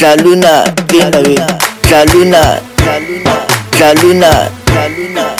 Jaluna, Jaluna, Jaluna, Jaluna,